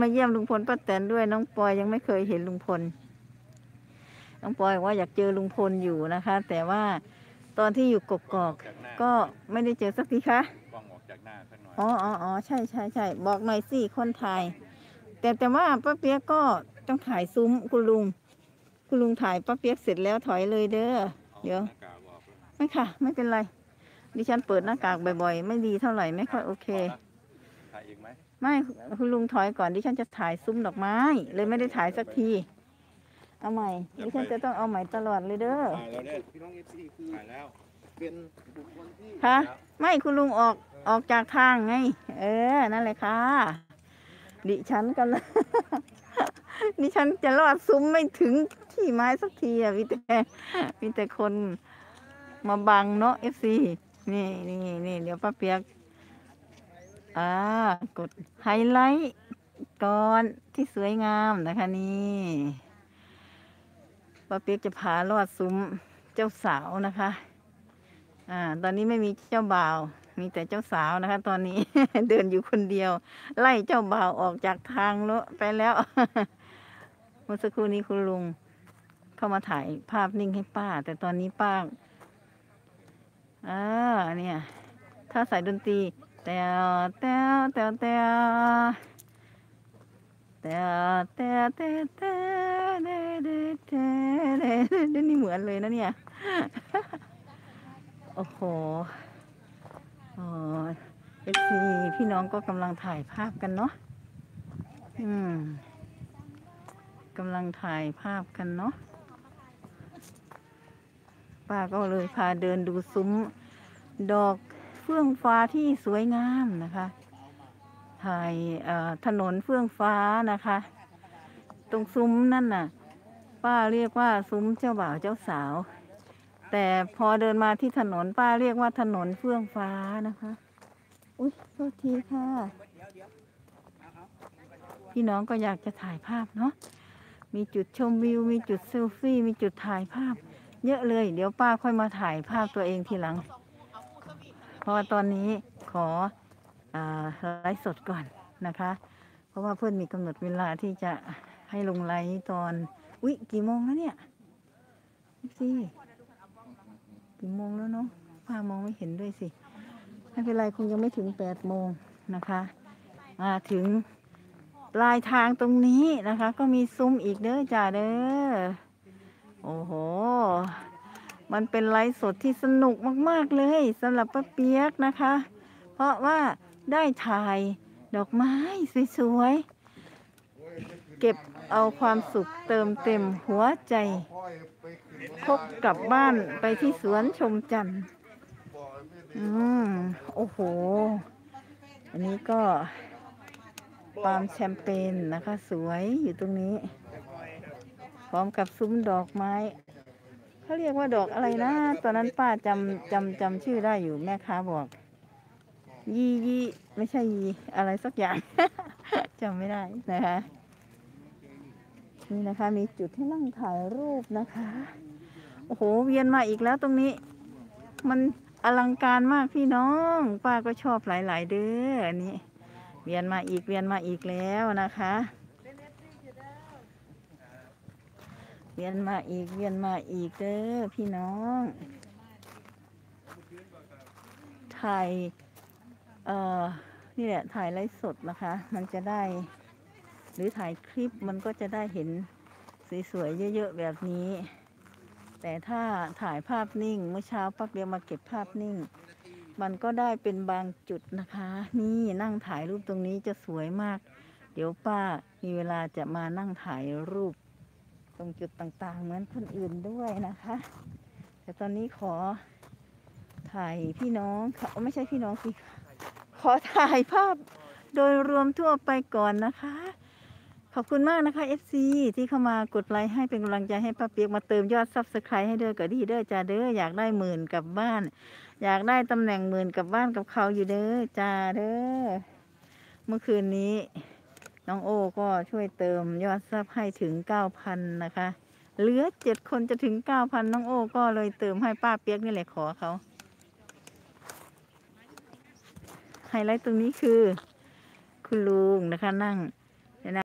มาเยี่ยมลุงพลป้าแตนด้วยน้องปอยยังไม่เคยเห็นลุงพล น้องปอยบอกว่าอยากเจอลุงพลอยู่นะคะ แต่ว่าตอนที่อยู่กกอกจากหน้าก็ไม่ได้เจอสักทีคะกล้องออกจากหน้าสักหน่อยอ๋ออ๋ออ๋อใช่ใช่ใช่บอกหน่อยสิคนถ่าย แต่แต่ว่าป้าเปียกก็ต้องถ่ายซุ้มคุณลุง คุณลุงถ่ายป้าเปียกเสร็จแล้วถอยเลยเด้อเดี๋ยวหน้ากากออกแล้วไม่ค่ะ ไม่เป็นไร ดิฉันเปิดหน้ากากบ่อยๆ ไม่ดีเท่าไหร่ไม่ค่อยโอเคถ่าย อีกไหมไม่คุณลุงถอยก่อนดิฉันจะถ่ายซุ้มดอกไม้ เลยไม่ได้ถ่ายสักที เอาใหม่ดิฉันจะต้องเอาใหม่ตลอดเลยเด้อถ่ายแล้วเนี่ยพี่น้องเอฟซีคือถ่ายแล้วเป็นบุคคลที่คะไม่คุณลุงออกออกจากทางไง เออ นั่นแหละค่ะ ดิฉันกันดิฉันจะรอดซุ้มไม่ถึงที่ไม้สักทีอะมีแต่มีแต่คนมาบังเนาะ FC นี่นี่นี่เดี๋ยวป้าเปียก อ่ากดไฮไลท์ก่อนที่สวยงามนะคะนี่ป้าเปียกจะพาลอดซุ้มเจ้าสาวนะคะ อ่า ตอนนี้ไม่มีเจ้าบ่าว มีแต่เจ้าสาวนะคะ ตอนนี้ เดินอยู่คนเดียว ไล่เจ้าบ่าวออกจากทางแล้วไปแล้วเมื่อสักครู่นี้คุณลุงเข้ามาถ่ายภาพนิ่งให้ป้า แต่ตอนนี้ป้าอ่าเนี่ย ถ้าใส่ดนตรี แตวแตวแตวแตวแตวแตวแตวแตวเดเดเดเดเดนี่เหมือนเลยนะเนี่ย โอ้โหอ๋อ FC พี่น้องก็กำลังถ่ายภาพกันเนาะ อืมกำลังถ่ายภาพกันเนาะ ป้าก็เลยพาเดินดูซุ้มดอก เฟื่องฟ้าที่สวยงามนะคะถ่ายถนนเฟื่องฟ้านะคะ ตรงซุ้มนั่นน่ะ ป้าเรียกว่าซุ้มเจ้าบ่าวเจ้าสาว แต่พอเดินมาที่ถนนป้าเรียกว่าถนนเฟื่องฟ้านะคะ อุ้ยโทษทีค่ะ พี่น้องก็อยากจะถ่ายภาพเนาะมีจุดชมวิว มีจุดเซลฟี่ มีจุดถ่ายภาพ เยอะเลย เดี๋ยวป้าค่อยมาถ่ายภาพตัวเองทีหลัง เพราะว่าตอนนี้ขออไลฟ์สดก่อนนะคะ เพราะว่าเพื่อนมีกำหนดเวลาที่จะให้ลงไลฟ์ตอน อุ๊ย กี่โมงแล้วเนี่ยสิกี่โมงแล้วเนาะป้ามองไม่เห็นด้วยสิ ไม่เป็นไรคงยังไม่ถึงแปดโมงนะคะมาถึงปลายทางตรงนี้นะคะ ก็มีซุ้มอีกเด้อจ้าเด้อโอ้โห มันเป็นไลฟ์สดที่สนุกมากๆเลยสำหรับป้าเปียกนะคะ เพราะว่าได้ถ่ายดอกไม้สวยๆเก็บเอาความสุขเติมเต็มหัวใจพกกลับบ้านไปที่สวนชมจันทร์อืมโอ้โห อันนี้ก็ปาล์มแชมเปญนะคะ สวยอยู่ตรงนี้ พร้อมกับซุ้มดอกไม้ เขาเรียกว่าดอกอะไรนะ ตอนนั้นป้าจำจำจำชื่อได้อยู่แม่ค้าบอก ยียีไม่ใช่ยีอะไรสักอย่าง จำไม่ได้นะคะ นี่นะคะมีจุดให้นั่งถ่ายรูปนะคะ โอ้โหเวียนมาอีกแล้วตรงนี้ มันอลังการมากพี่น้อง ป้าก็ชอบหลาย ๆ เด้ออันนี้ เวียนมาอีกเวียนมาอีกแล้วนะคะ เวียนมาอีกเวียนมาอีกเด้อพี่น้อง ถ่าย เอ่อ นี่แหละถ่ายไลฟ์สดนะคะ มันจะได้ หรือถ่ายคลิปมันก็จะได้เห็นสวยๆเยอะๆแบบนี้ แต่ถ้าถ่ายภาพนิ่งเมื่อเช้าปักเดียวมาเก็บภาพนิ่ง มันก็ได้เป็นบางจุดนะคะ นี่นั่งถ่ายรูปตรงนี้จะสวยมาก เดี๋ยวป้ามีเวลาจะมานั่งถ่ายรูป รงจุดต่างๆ เหมือนคนอื่นด้วยนะคะ แต่ตอนนี้ขอถ่ายพี่น้องค่ะไม่ใช่พี่น้องสิขอถ่ายภาพโดยรวมทั่วไปก่อนนะคะ ขอบคุณมากนะคะ FC ที่เข้ามากดไลค์ให้เป็นกำลังใจให้ป้าเปียกมาเติมยอด subscribe ให้เด้อก็ดีเด้อจ้าเด้ออยากได้หมื่นกลับบ้าน อยากได้ตำแหน่งหมื่นกลับบ้านกับเขาอยู่เด้อจ้าเด้อเมื่อคืนนี้ น้องโอก็ช่วยเติมยอด sub ให้ถึงเก้าพันนะคะ เหลือเจ็ดคนจะถึงเก้าพันน้องโอก็เลยเติมให้ป้าเปียกนี่แหละขอเขาไฮไลท์ตรงนี้คือ คุณลุงนะคะนั่ง